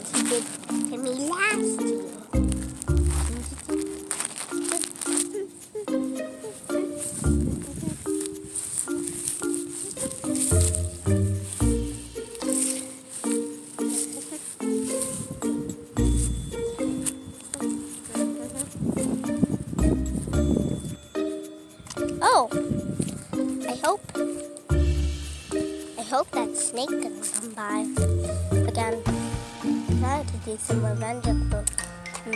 to me last year. Oh, I hope, I hope that snake doesn't come by again. Had to do some revenge of her. Hmm.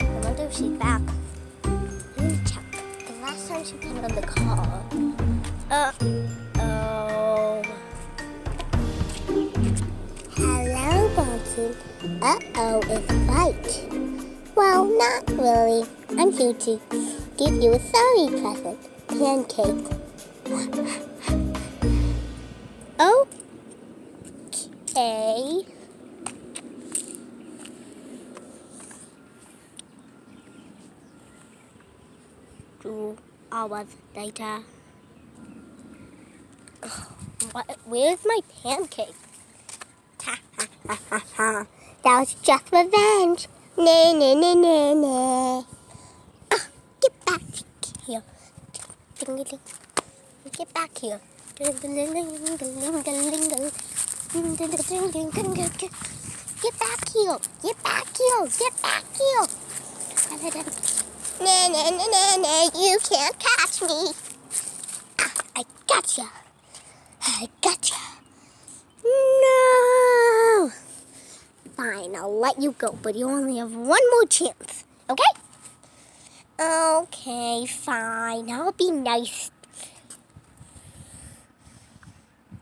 I wonder if she's back. Let me check. The last time she came on the call. Uh oh. Hello, Bronson. Uh oh, it's a fight. Well, not really. I'm here to give you a sorry present. Pancake. oh. okay. two hours later. What, where's my pancake? that was just revenge. Nay, nay, nay, nay, nay. Oh, ah, get back here. Get back here. Get back here. Get back here. Get back here. Get back here. Nah, nah, nah, nah, nah. You can't catch me. Ah, I gotcha. I gotcha. No. Fine, I'll let you go, but you only have one more chance, okay? Okay, fine. I'll be nice